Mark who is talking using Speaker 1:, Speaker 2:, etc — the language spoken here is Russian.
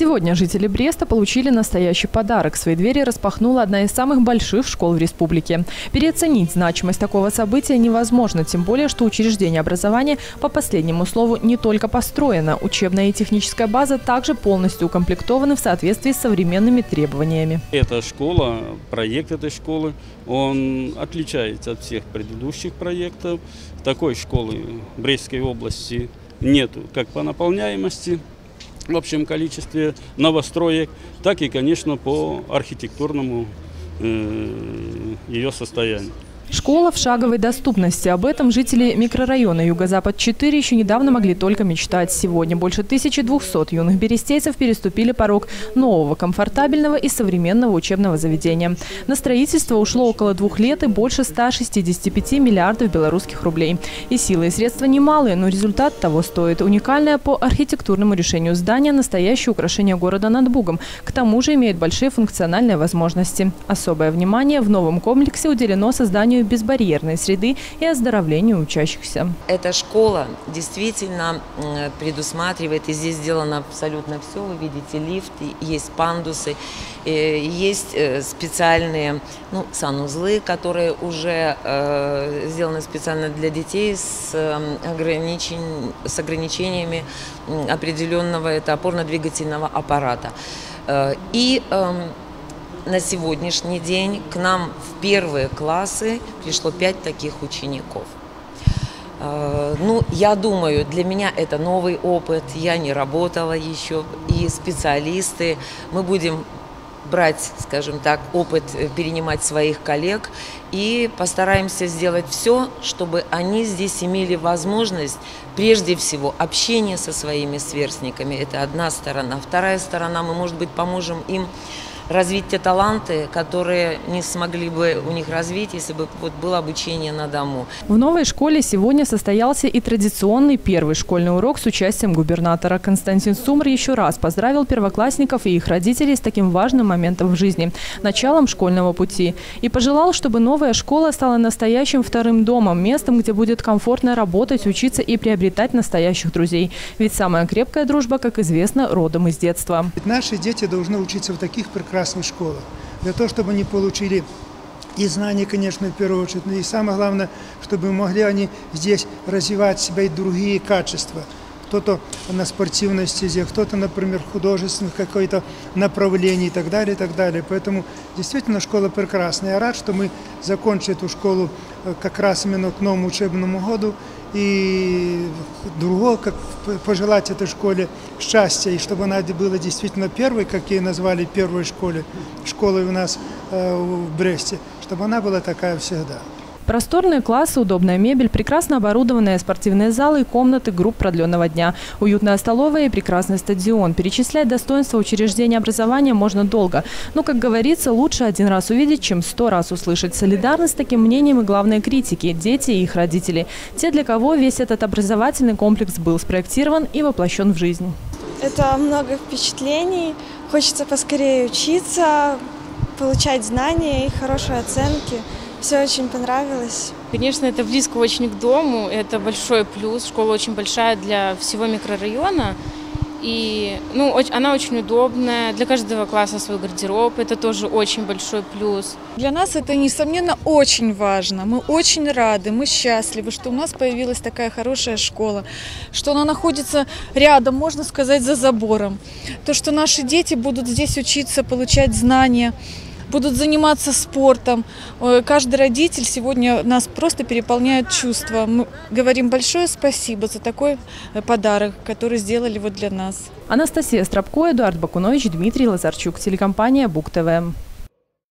Speaker 1: Сегодня жители Бреста получили настоящий подарок. Свои двери распахнула одна из самых больших школ в республике. Переоценить значимость такого события невозможно, тем более, что учреждение образования по последнему слову не только построено. Учебная и техническая база также полностью укомплектованы в соответствии с современными требованиями.
Speaker 2: Эта школа, проект этой школы, он отличается от всех предыдущих проектов. Такой школы в Брестской области нету как по наполняемости, в общем количестве новостроек, так и, конечно, по архитектурному э, ее состоянию.
Speaker 1: Школа в шаговой доступности. Об этом жители микрорайона Юго-Запад-4 еще недавно могли только мечтать. Сегодня больше 1200 юных берестейцев переступили порог нового, комфортабельного и современного учебного заведения. На строительство ушло около двух лет и больше 165 миллиардов белорусских рублей. И силы и средства немалые, но результат того стоит. Уникальное по архитектурному решению здание – настоящее украшение города над Бугом. К тому же имеет большие функциональные возможности. Особое внимание в новом комплексе уделено созданию безбарьерной среды и оздоровлению учащихся.
Speaker 3: Эта школа действительно предусматривает, и здесь сделано абсолютно все. Вы видите лифт, есть пандусы, есть э, специальные ну, санузлы, которые уже э, сделаны специально для детей с, ограничен... с ограничениями определенного это опорно-двигательного аппарата. Э, и на сегодняшний день к нам в первые классы пришло пять таких учеников. Э, ну, я думаю, для меня это новый опыт, я не работала еще, и специалисты, мы будем брать, скажем так, опыт, э, перенимать своих коллег и постараемся сделать все, чтобы они здесь имели возможность, прежде всего, общения со своими сверстниками. Это одна сторона. Вторая сторона, мы, может быть, поможем им развить те таланты, которые не смогли бы у них развить, если бы вот было обучение на дому.
Speaker 1: В новой школе сегодня состоялся и традиционный первый школьный урок с участием губернатора. Константин Сумр еще раз поздравил первоклассников и их родителей с таким важным моментом в жизни – началом школьного пути. И пожелал, чтобы новая школа стала настоящим вторым домом, местом, где будет комфортно работать, учиться и приобретать настоящих друзей. Ведь самая крепкая дружба, как известно, родом из детства.
Speaker 4: Наши дети должны учиться в таких прекрасных прекрасных школах, для того, чтобы они получили и знания, конечно, в первую очередь, но и самое главное, чтобы могли они здесь развивать себя и другие качества. Кто-то на спортивной стезе, кто-то, например, художественных какое-то направление и так далее, и так далее. Поэтому действительно школа прекрасная. Я рад, что мы закончили эту школу э, как раз именно к новому учебному году. И другого, как пожелать этой школе счастья, и чтобы она была действительно первой, как ее назвали первой школе, школой у нас э, в Бресте, чтобы она была такая всегда.
Speaker 1: Просторные классы, удобная мебель, прекрасно оборудованные спортивные залы и комнаты групп продленного дня, уютная столовая и прекрасный стадион. Перечислять достоинства учреждения образования можно долго. Но, как говорится, лучше один раз увидеть, чем сто раз услышать. Солидарность с таким мнением и главные критики – дети и их родители. Те, для кого весь этот образовательный комплекс был спроектирован и воплощен в жизнь.
Speaker 5: Это много впечатлений. Хочется поскорее учиться, получать знания и хорошие оценки. Все очень понравилось.
Speaker 6: Конечно, это близко очень к дому, это большой плюс. Школа очень большая для всего микрорайона. И ну, она очень удобная, для каждого класса свой гардероб, это тоже очень большой плюс.
Speaker 7: Для нас это, несомненно, очень важно. Мы очень рады, мы счастливы, что у нас появилась такая хорошая школа, что она находится рядом, можно сказать, за забором. То, что наши дети будут здесь учиться, получать знания – будут заниматься спортом. Каждый родитель сегодня нас просто переполняет чувства. Мы говорим большое спасибо за такой э, подарок, который сделали вот для нас.
Speaker 1: Анастасия Стропко, Эдуард Бакунович, Дмитрий Лазарчук, телекомпания Бук ТВ.